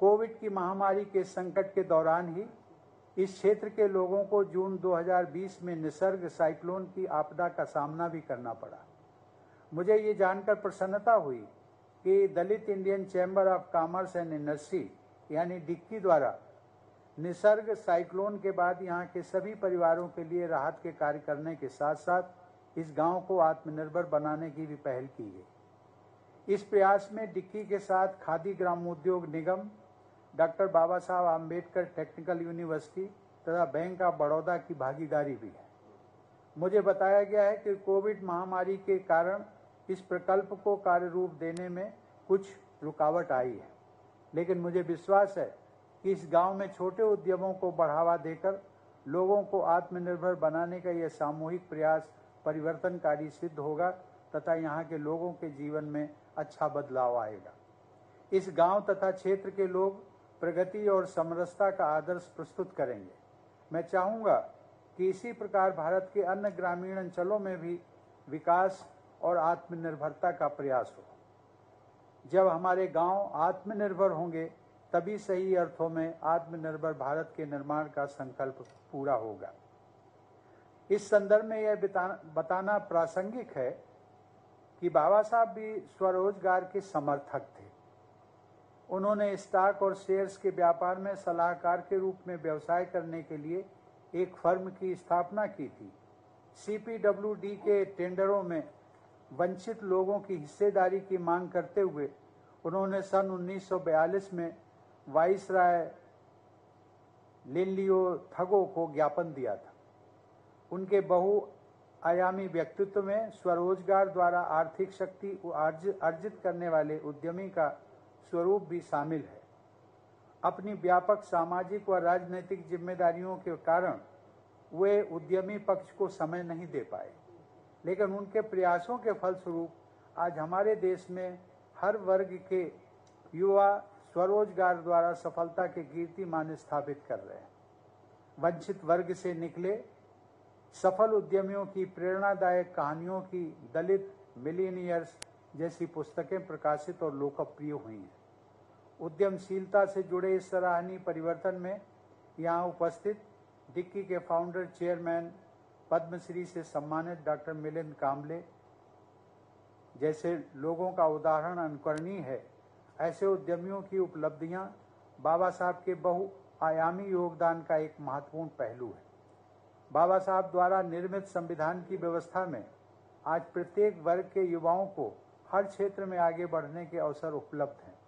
Covid की महामारी के संकट के दौरान ही इस क्षेत्र के लोगों को जून 2020 में निसर्ग साइक्लोन की आपदा का सामना भी करना पड़ा। मुझे ये जानकर प्रसन्नता हुई कि Dalit Indian Chamber of Commerce and Industry, यानी डिक्की द्वारा निसर्ग साइक्लोन के बाद यहाँ के सभी परिवारों के लिए राहत के कार्य करने के साथ साथ इस गाँव को आत्मनिर्भर बनाने की भी पहल की गई। इस प्रयास में डिक्की के साथ खादी ग्रामोद्योग निगम doctor Baba Saheb Ambedkar Technical University तथा बैंक ऑफ़ बड़ौदा की भागीदारी भी है। मुझे बताया गया है कि कोविड महामारी के कारण इस प्रकल्प को कार्य रूप देने में कुछ रुकावट आई है। लेकिन मुझे विश्वास है कि इस गाँव में छोटे उद्यमों को बढ़ावा देकर लोगों को आत्मनिर्भर बनाने का यह सामूहिक प्रयास परिवर्तनकारी सिद्ध होगा तथा यहाँ के लोगों के जीवन में अच्छा बदलाव आएगा। इस गाँव तथा क्षेत्र के लोग प्रगति और समरसता का आदर्श प्रस्तुत करेंगे। मैं चाहूँगा कि इसी प्रकार भारत के अन्य ग्रामीण अंचलों में भी विकास और आत्मनिर्भरता का प्रयास हो। जब हमारे गाँव आत्मनिर्भर होंगे, तभी सही अर्थों में आत्मनिर्भर भारत के निर्माण का संकल्प पूरा होगा। इस संदर्भ में यह बताना प्रासंगिक है कि बाबा साहब भी स्वरोजगार के समर्थक थे। उन्होंने स्टॉक और शेयर्स के व्यापार में सलाहकार के रूप में व्यवसाय करने के लिए एक फर्म की स्थापना की थी। सीपीडब्ल्यूडी के टेंडरों में वंचित लोगों की हिस्सेदारी की मांग करते हुए उन्होंने सन 1942 में वाइस राय लिनलियो थगो को ज्ञापन दिया था। उनके बहु आयामी व्यक्तित्व में स्वरोजगार द्वारा आर्थिक शक्ति अर्जित करने वाले उद्यमी का स्वरूप भी शामिल है। अपनी व्यापक सामाजिक व राजनीतिक जिम्मेदारियों के कारण वे उद्यमी पक्ष को समय नहीं दे पाए। लेकिन उनके प्रयासों के फलस्वरूप आज हमारे देश में हर वर्ग के युवा स्वरोजगार द्वारा सफलता के कीर्तिमान स्थापित कर रहे हैं। वंचित वर्ग से निकले सफल उद्यमियों की प्रेरणादायक कहानियों की दलित मिलीनियर्स जैसी पुस्तकें प्रकाशित और लोकप्रिय हुई हैं। उद्यमशीलता से जुड़े इस सराहनीय परिवर्तन में यहाँ उपस्थित डिक्की के फाउंडर चेयरमैन पद्मश्री से सम्मानित डॉक्टर मिलिंद कामले जैसे लोगों का उदाहरण अनुकरणीय है। ऐसे उद्यमियों की उपलब्धियाँ बाबा साहब के बहुआयामी योगदान का एक महत्वपूर्ण पहलू है। बाबा साहब द्वारा निर्मित संविधान की व्यवस्था में आज प्रत्येक वर्ग के युवाओं को हर क्षेत्र में आगे बढ़ने के अवसर उपलब्ध हैं।